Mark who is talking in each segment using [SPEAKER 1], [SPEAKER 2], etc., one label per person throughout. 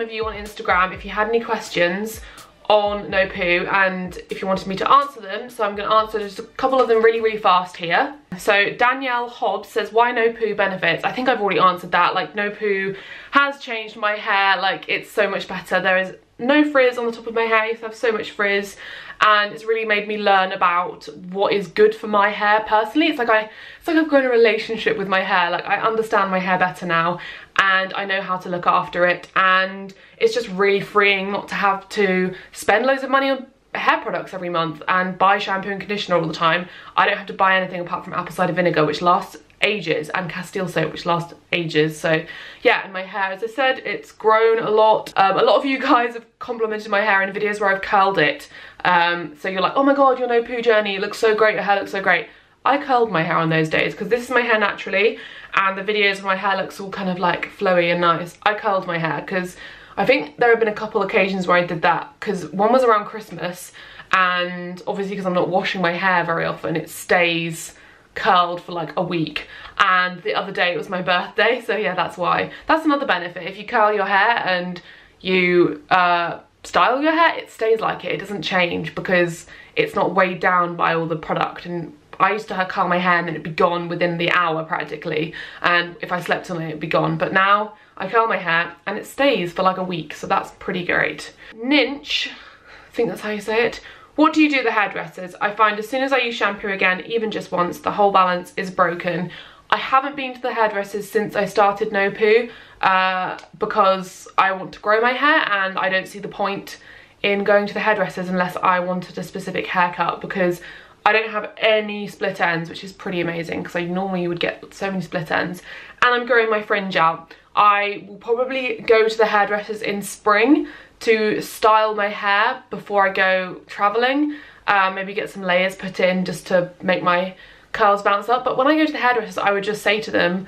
[SPEAKER 1] some of you on Instagram if you had any questions on no poo and if you wanted me to answer them. So I'm going to answer just a couple of them really really fast here. So Danielle Hobbs says why no poo benefits? I think I've already answered that. Like no poo has changed my hair. Like it's so much better. There is no frizz on the top of my hair I used to have so much frizz and it's really made me learn about what is good for my hair personally it's like I it's like I've grown a relationship with my hair like I understand my hair better now and I know how to look after it and it's just really freeing not to have to spend loads of money on hair products every month and buy shampoo and conditioner all the time. I don't have to buy anything apart from apple cider vinegar which lasts ages and Castile soap which lasts ages. So yeah and my hair as I said it's grown a lot. Um, a lot of you guys have complimented my hair in videos where I've curled it. Um, so you're like oh my god your no poo journey. Looks so great. Your hair looks so great. I curled my hair on those days because this is my hair naturally and the videos of my hair looks all kind of like flowy and nice. I curled my hair because I think there have been a couple occasions where I did that because one was around Christmas and obviously because I'm not washing my hair very often it stays curled for like a week and the other day it was my birthday so yeah that's why. That's another benefit if you curl your hair and you uh, style your hair it stays like it, it doesn't change because it's not weighed down by all the product and I used to curl my hair and then it'd be gone within the hour practically. And if I slept on it, it'd be gone. But now I curl my hair and it stays for like a week. So that's pretty great. Ninch, I think that's how you say it. What do you do the hairdressers? I find as soon as I use shampoo again, even just once, the whole balance is broken. I haven't been to the hairdressers since I started No Poo uh, because I want to grow my hair and I don't see the point in going to the hairdressers unless I wanted a specific haircut because I don't have any split ends, which is pretty amazing because I normally would get so many split ends. And I'm growing my fringe out. I will probably go to the hairdressers in spring to style my hair before I go travelling. Uh, maybe get some layers put in just to make my curls bounce up. But when I go to the hairdressers, I would just say to them,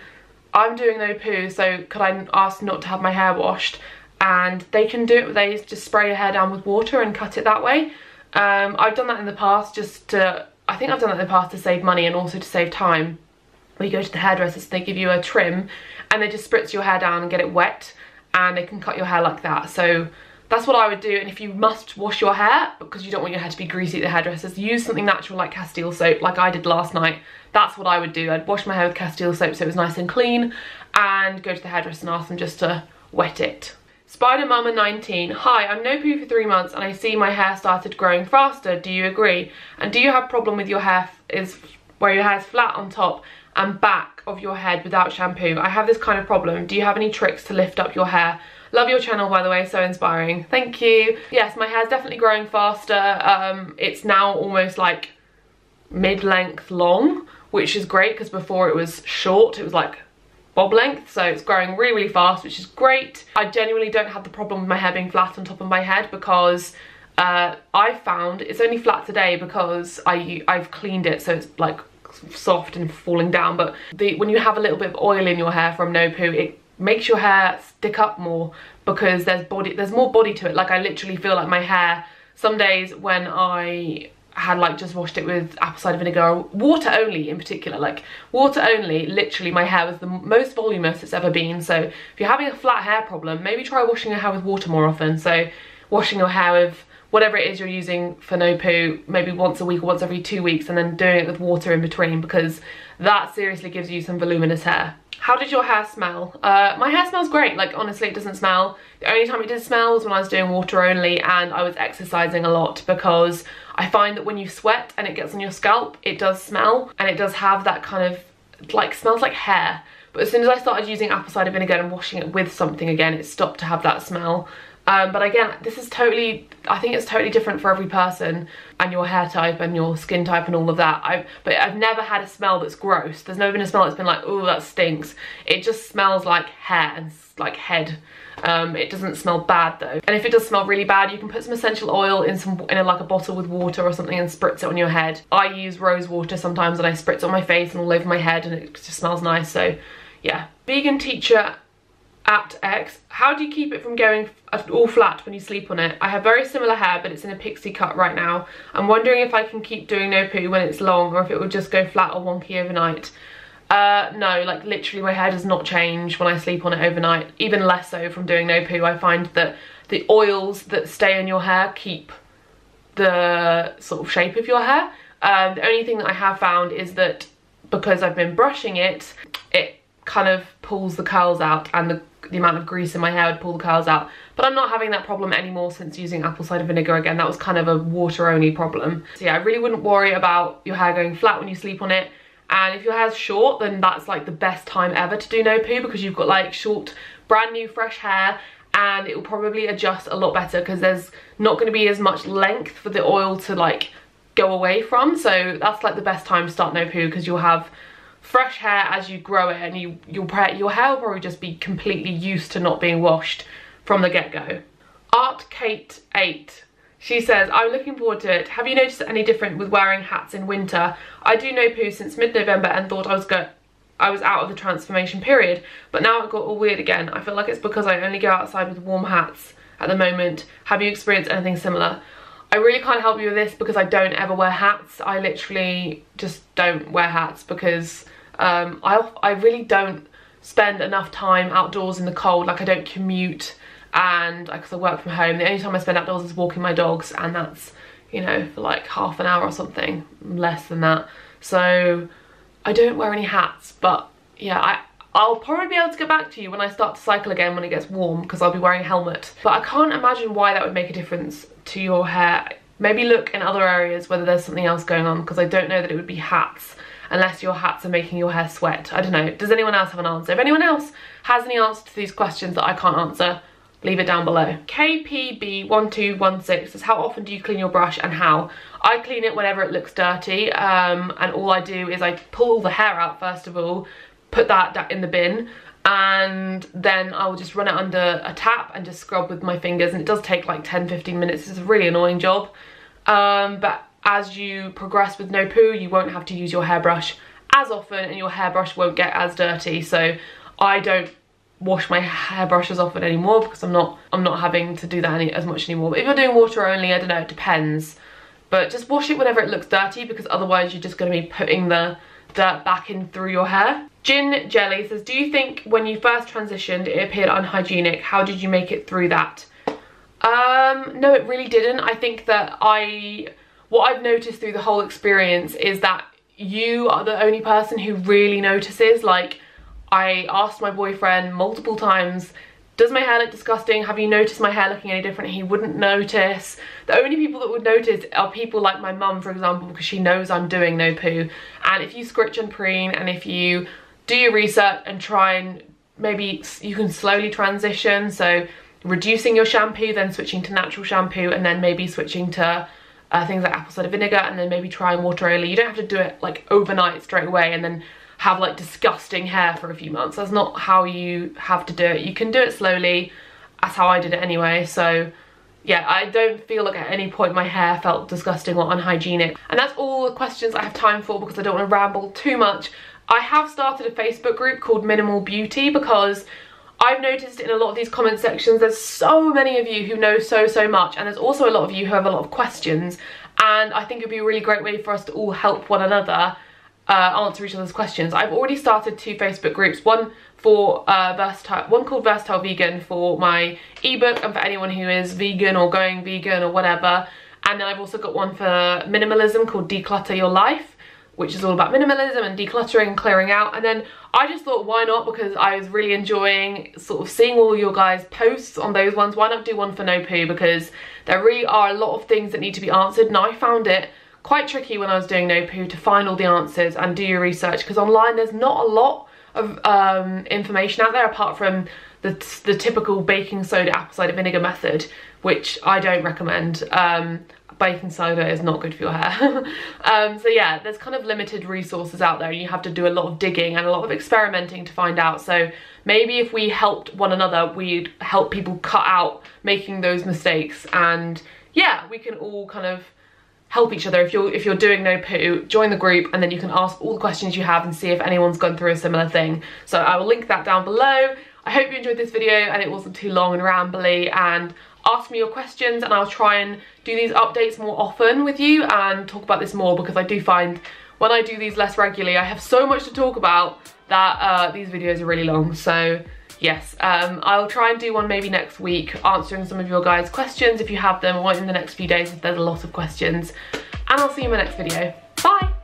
[SPEAKER 1] I'm doing no poo, so could I ask not to have my hair washed? And they can do it, they just spray your hair down with water and cut it that way. Um, I've done that in the past just to, I think I've done that in the past to save money and also to save time. When you go to the hairdressers, they give you a trim and they just spritz your hair down and get it wet and they can cut your hair like that. So that's what I would do. And if you must wash your hair because you don't want your hair to be greasy at the hairdressers, use something natural like Castile soap like I did last night. That's what I would do. I'd wash my hair with Castile soap so it was nice and clean and go to the hairdresser and ask them just to wet it. Spider Mama 19. Hi, I'm no poo for three months and I see my hair started growing faster. Do you agree? And do you have problem with your hair is where your hair is flat on top and back of your head without shampoo? I have this kind of problem. Do you have any tricks to lift up your hair? Love your channel, by the way, so inspiring. Thank you. Yes, my hair's definitely growing faster. Um, it's now almost like mid-length long, which is great because before it was short. It was like bob length so it's growing really really fast which is great i genuinely don't have the problem with my hair being flat on top of my head because uh, i found it's only flat today because i i've cleaned it so it's like soft and falling down but the when you have a little bit of oil in your hair from no poo it makes your hair stick up more because there's body there's more body to it. Like i literally feel like my hair some days when i had like just washed it with apple cider vinegar water only in particular like water only literally my hair was the most voluminous it's ever been. So if you're having a flat hair problem maybe try washing your hair with water more often. So washing your hair with whatever it is you're using for no poo maybe once a week or once every two weeks and then doing it with water in between because that seriously gives you some voluminous hair how did your hair smell? Uh, my hair smells great, like honestly it doesn't smell. The only time it did smell was when I was doing water only and I was exercising a lot because I find that when you sweat and it gets on your scalp, it does smell and it does have that kind of, like smells like hair. But as soon as I started using apple cider vinegar and washing it with something again, it stopped to have that smell. Um, but again, this is totally, I think it's totally different for every person and your hair type and your skin type and all of that. I've, but I've never had a smell that's gross. There's never been a smell that's been like, oh, that stinks. It just smells like hair and like head. Um, it doesn't smell bad though. And if it does smell really bad, you can put some essential oil in some in a, like a bottle with water or something and spritz it on your head. I use rose water sometimes and I spritz it on my face and all over my head and it just smells nice. So yeah. Vegan teacher at X. How do you keep it from going all flat when you sleep on it? I have very similar hair, but it's in a pixie cut right now. I'm wondering if I can keep doing no poo when it's long or if it will just go flat or wonky overnight. Uh, no, like literally my hair does not change when I sleep on it overnight, even less so from doing no poo. I find that the oils that stay in your hair keep the sort of shape of your hair. Um, the only thing that I have found is that because I've been brushing it kind of pulls the curls out and the, the amount of grease in my hair would pull the curls out. But I'm not having that problem anymore since using apple cider vinegar again. That was kind of a water only problem. So yeah, I really wouldn't worry about your hair going flat when you sleep on it. And if your hair's short, then that's like the best time ever to do no poo because you've got like short, brand new fresh hair and it will probably adjust a lot better because there's not going to be as much length for the oil to like go away from. So that's like the best time to start no poo because you'll have fresh hair as you grow it and you, you'll, your hair will probably just be completely used to not being washed from the get-go. Art Kate 8. She says, I'm looking forward to it. Have you noticed any different with wearing hats in winter? I do no poo since mid-November and thought I was go I was out of the transformation period, but now it got all weird again. I feel like it's because I only go outside with warm hats at the moment. Have you experienced anything similar? I really can't help you with this because I don't ever wear hats. I literally just don't wear hats because um, I, I really don't spend enough time outdoors in the cold. Like I don't commute and because I work from home. The only time I spend outdoors is walking my dogs and that's, you know, for like half an hour or something, less than that. So I don't wear any hats, but yeah, I, I'll probably be able to get back to you when I start to cycle again when it gets warm because I'll be wearing a helmet. But I can't imagine why that would make a difference to your hair. Maybe look in other areas whether there's something else going on because I don't know that it would be hats unless your hats are making your hair sweat. I don't know. Does anyone else have an answer? If anyone else has any answers to these questions that I can't answer, leave it down below. KPB1216 says, how often do you clean your brush and how? I clean it whenever it looks dirty um, and all I do is I pull the hair out first of all, put that in the bin and then I will just run it under a tap and just scrub with my fingers and it does take like 10-15 minutes. It's a really annoying job. Um, but as you progress with no poo, you won't have to use your hairbrush as often and your hairbrush won't get as dirty. So I don't wash my hairbrushes often anymore because I'm not I'm not having to do that any, as much anymore. But if you're doing water only, I don't know, it depends. But just wash it whenever it looks dirty because otherwise you're just going to be putting the dirt back in through your hair. Gin Jelly says, do you think when you first transitioned it appeared unhygienic? How did you make it through that? Um, no, it really didn't. I think that I, what I've noticed through the whole experience is that you are the only person who really notices. Like, I asked my boyfriend multiple times, does my hair look disgusting? Have you noticed my hair looking any different? He wouldn't notice. The only people that would notice are people like my mum, for example, because she knows I'm doing no poo. And if you scritch and preen and if you do your research and try and maybe you can slowly transition, so reducing your shampoo, then switching to natural shampoo, and then maybe switching to uh, things like apple cider vinegar, and then maybe trying water only. You don't have to do it like overnight straight away and then have like disgusting hair for a few months. That's not how you have to do it. You can do it slowly. That's how I did it anyway. So yeah, I don't feel like at any point my hair felt disgusting or unhygienic. And that's all the questions I have time for because I don't want to ramble too much. I have started a Facebook group called Minimal Beauty because I've noticed in a lot of these comment sections there's so many of you who know so so much and there's also a lot of you who have a lot of questions and I think it'd be a really great way for us to all help one another uh, answer each other's questions. I've already started two Facebook groups, one for uh, Versatile, one called Versatile Vegan for my ebook and for anyone who is vegan or going vegan or whatever. And then I've also got one for minimalism called Declutter Your Life, which is all about minimalism and decluttering and clearing out. And then I just thought, why not? Because I was really enjoying sort of seeing all your guys' posts on those ones. Why not do one for No Poo? Because there really are a lot of things that need to be answered. And I found it quite tricky when I was doing no poo to find all the answers and do your research because online there's not a lot of um, information out there apart from the, the typical baking soda apple cider vinegar method which I don't recommend. Um, baking soda is not good for your hair. um, so yeah, there's kind of limited resources out there. And you have to do a lot of digging and a lot of experimenting to find out. So maybe if we helped one another, we'd help people cut out making those mistakes and yeah, we can all kind of help each other. If you're if you're doing no poo, join the group and then you can ask all the questions you have and see if anyone's gone through a similar thing. So I will link that down below. I hope you enjoyed this video and it wasn't too long and rambly and ask me your questions and I'll try and do these updates more often with you and talk about this more because I do find when I do these less regularly, I have so much to talk about that uh, these videos are really long. So yes, um, I'll try and do one maybe next week, answering some of your guys' questions if you have them, or in the next few days if there's a lot of questions. And I'll see you in my next video. Bye!